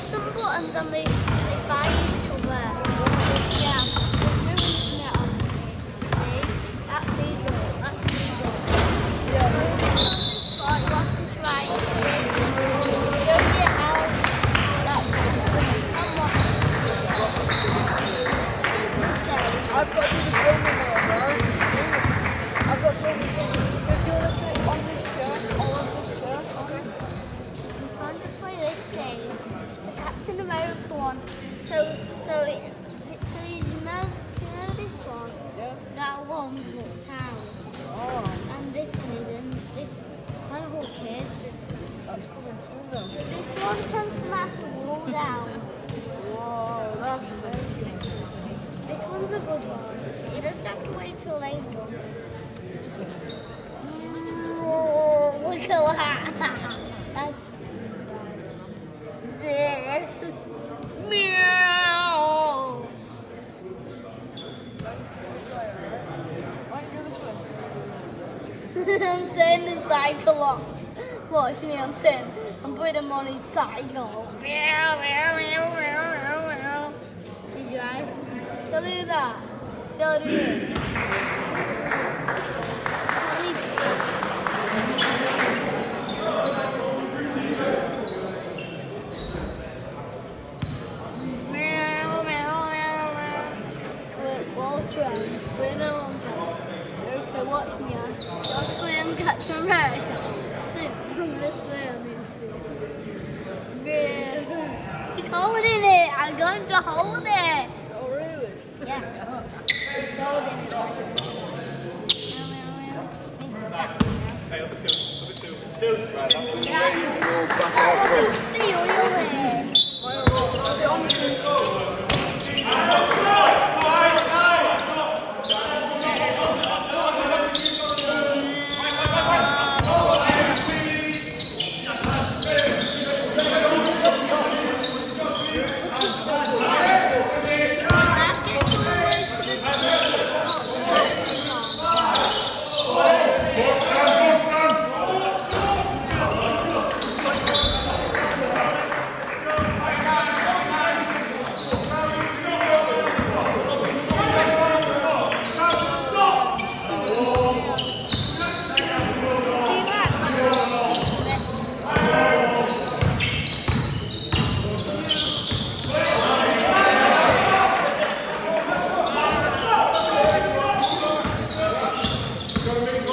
some buttons on the, the fire. So Watch me, I'm sitting. I'm putting him on his cycle. meow. you right? So do that. So do this. serving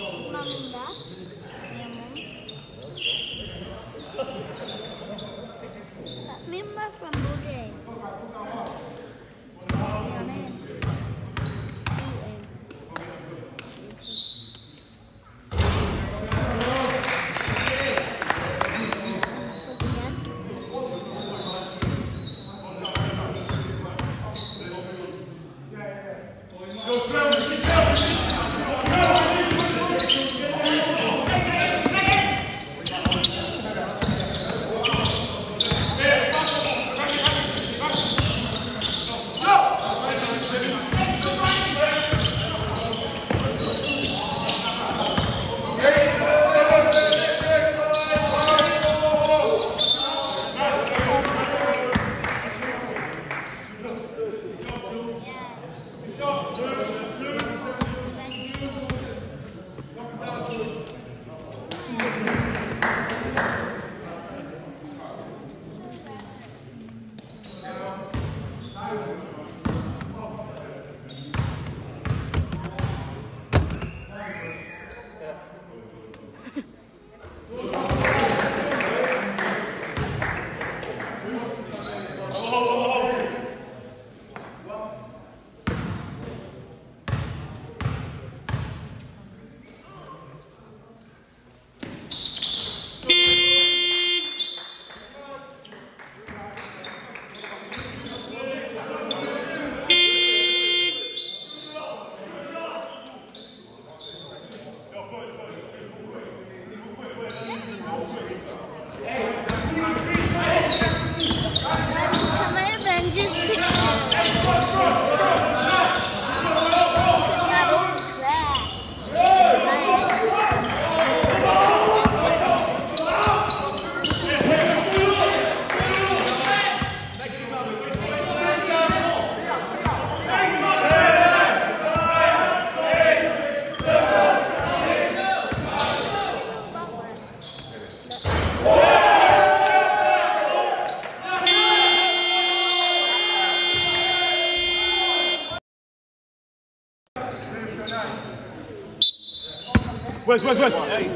엄마입니다. Vai, vai, vai.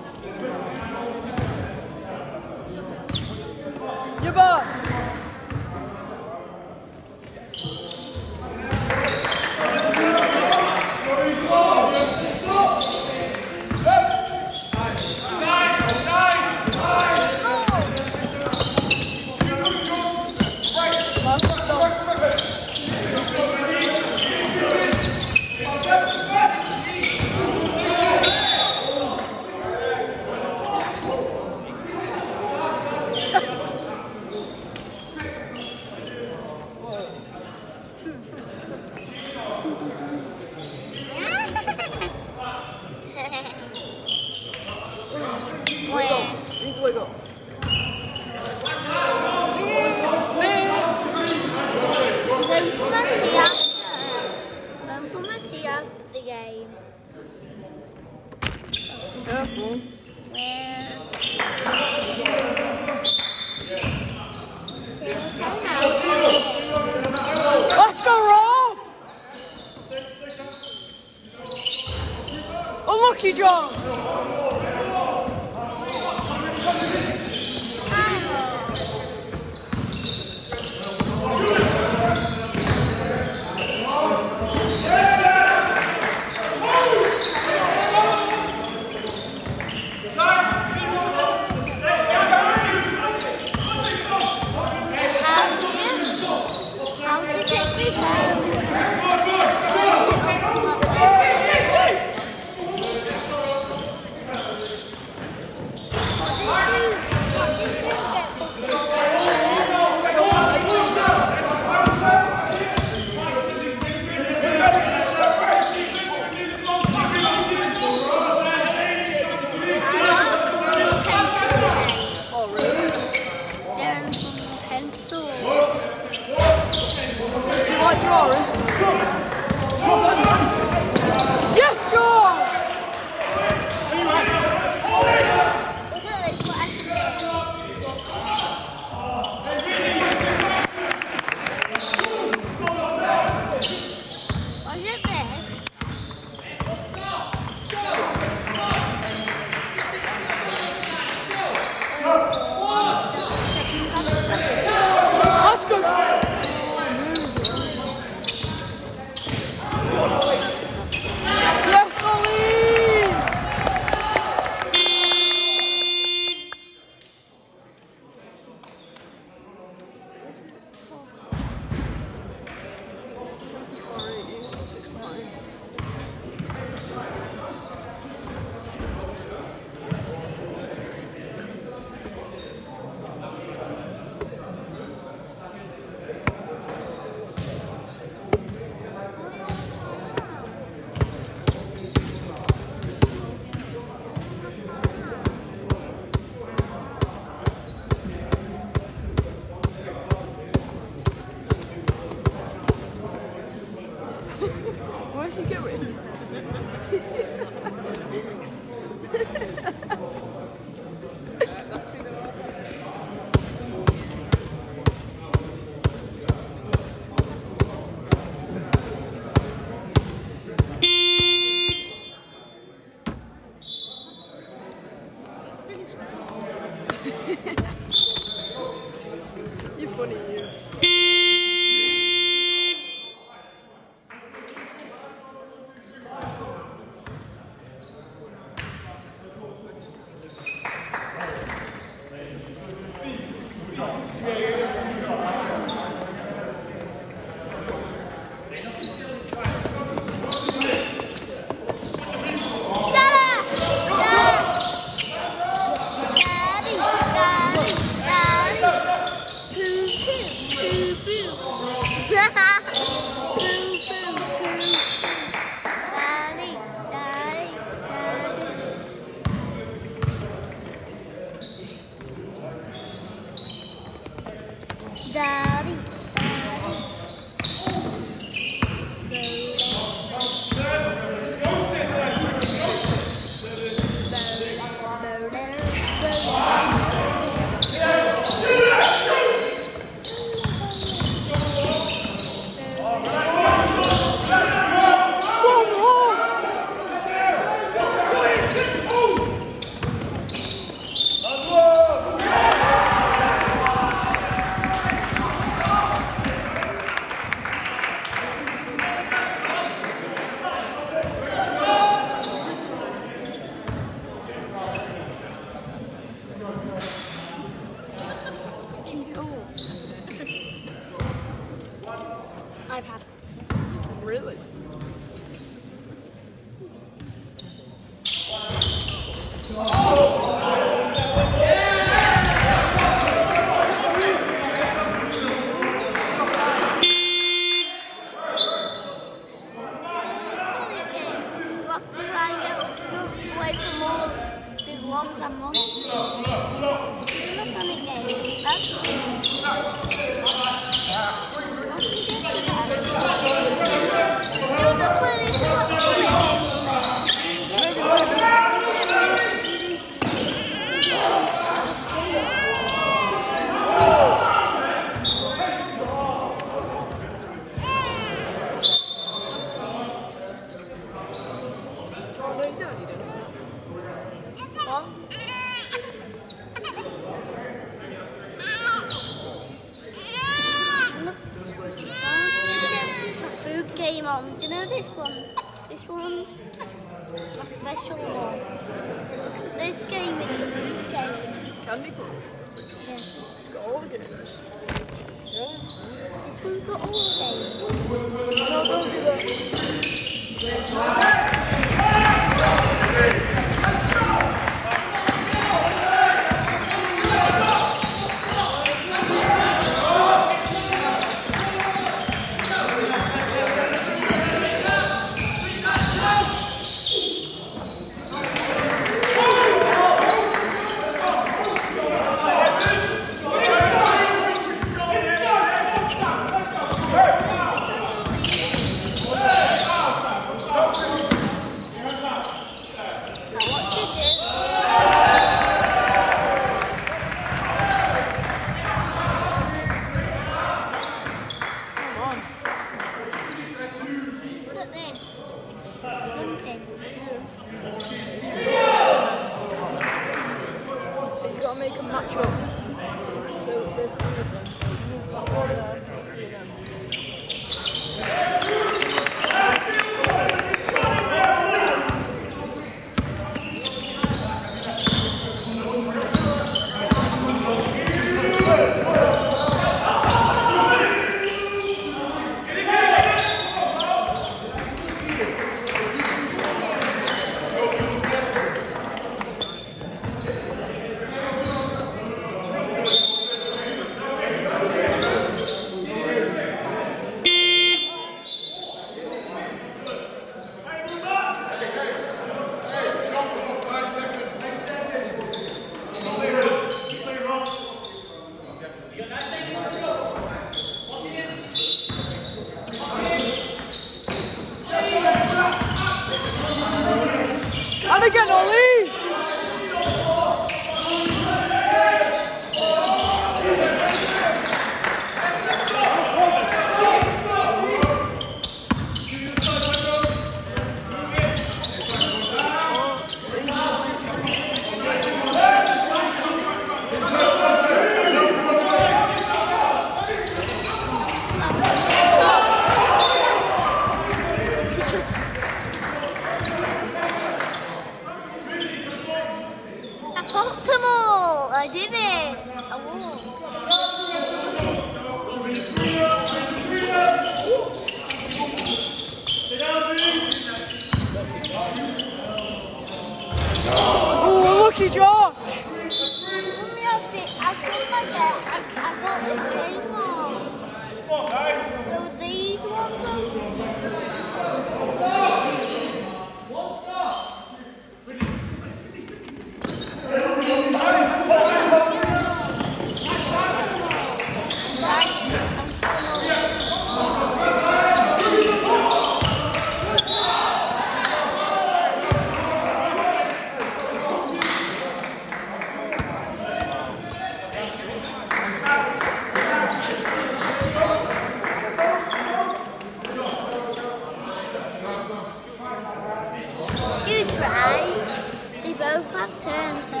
have ten, so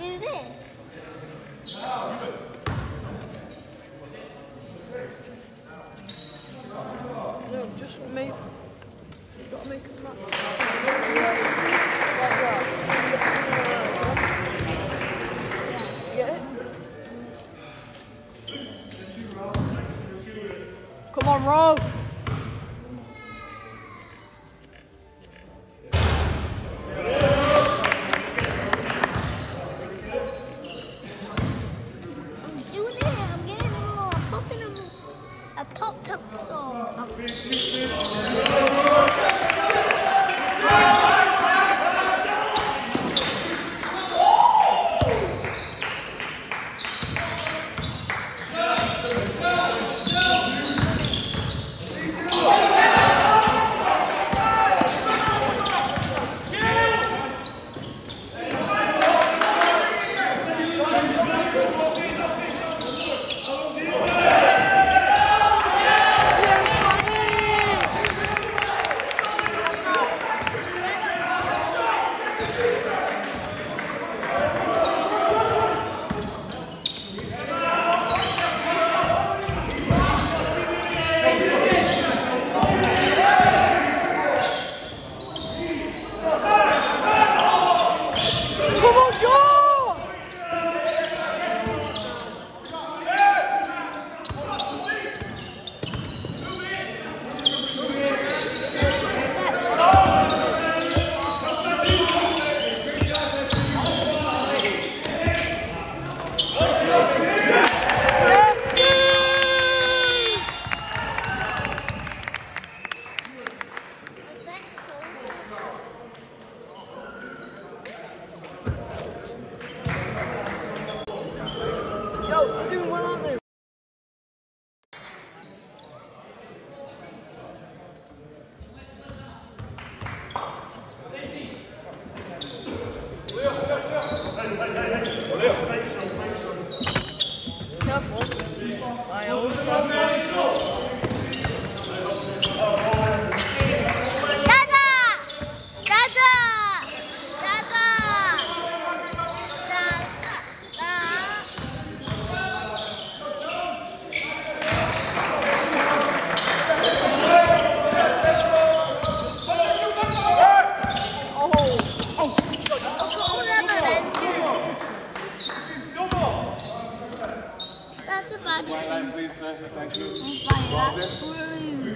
do this. No, just move. You've got to make a right. Come on, roll.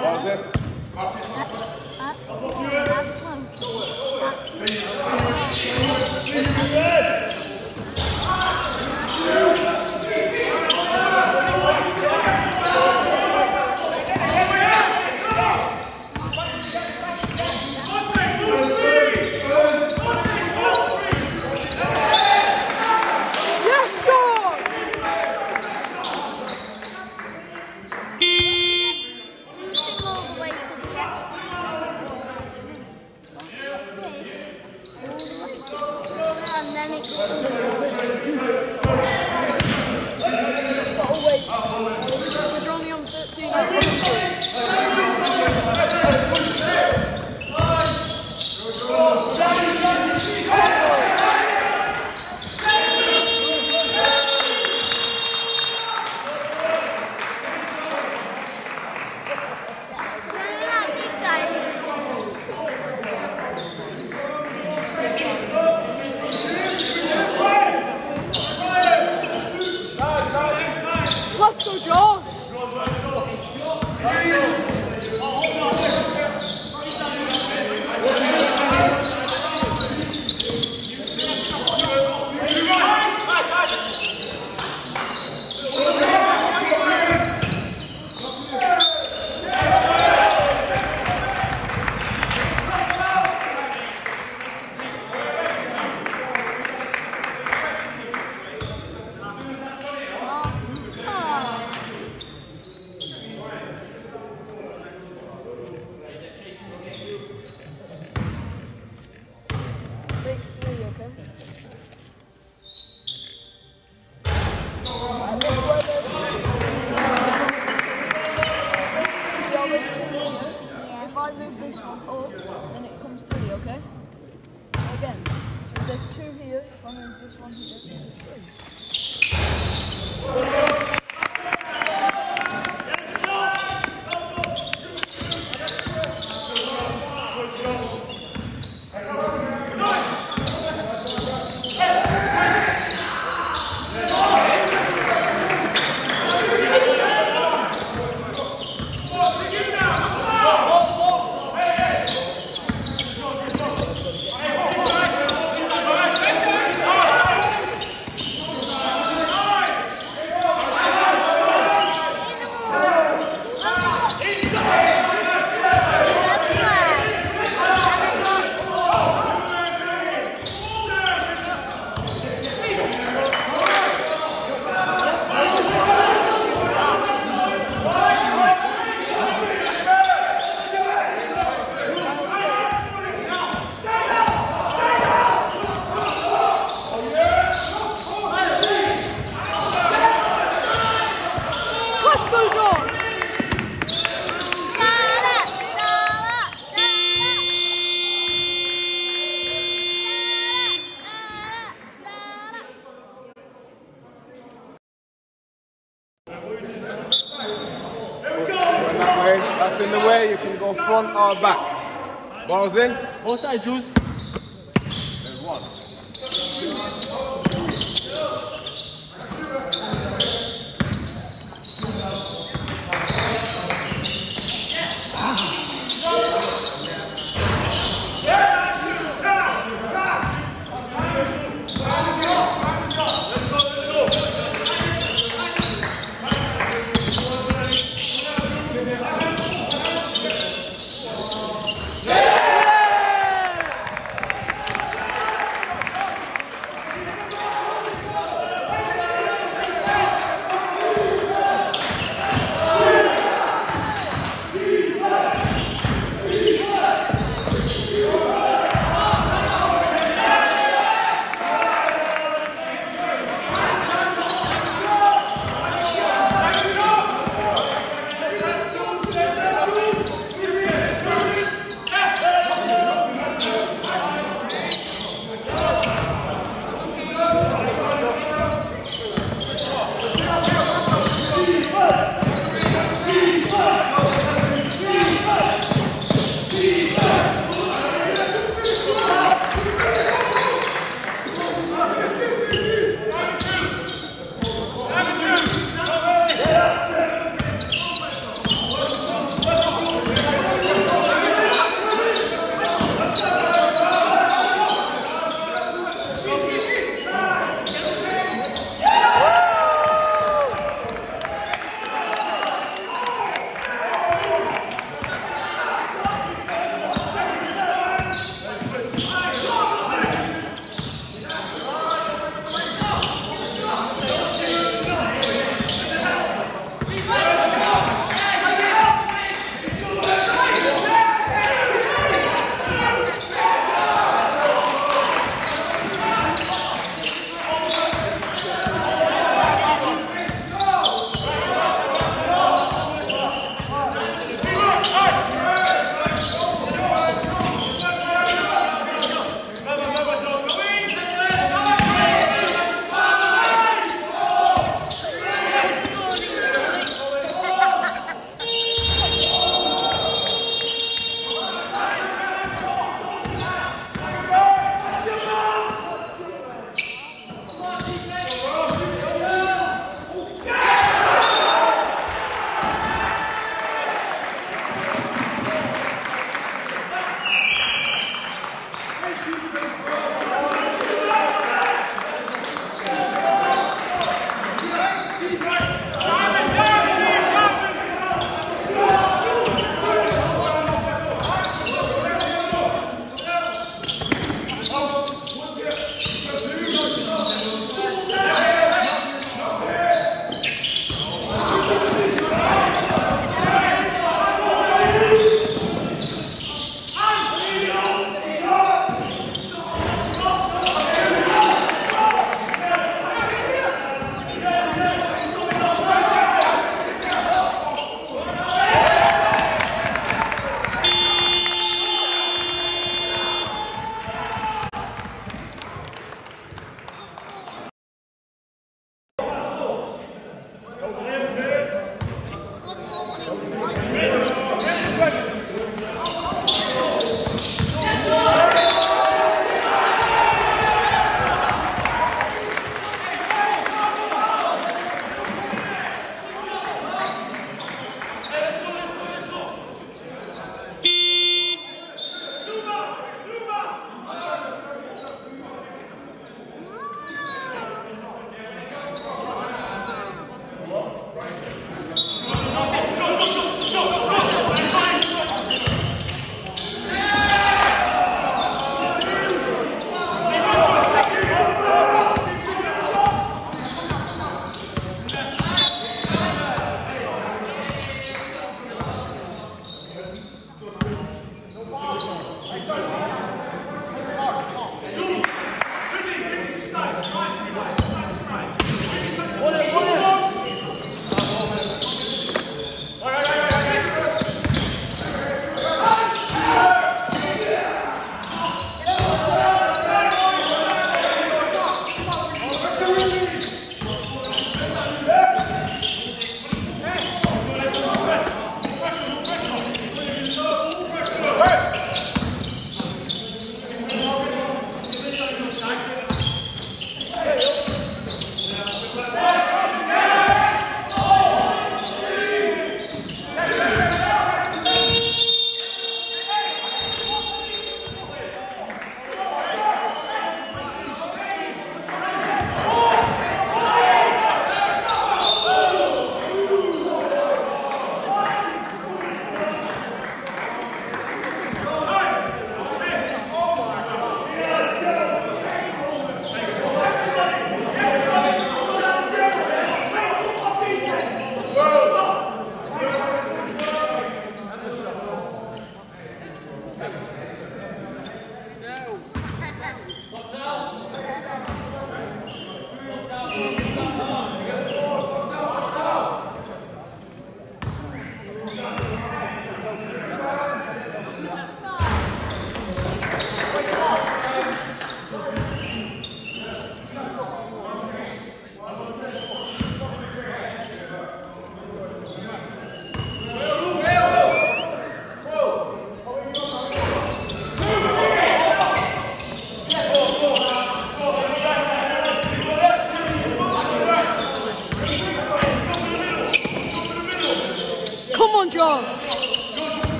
Roger. Both Jules.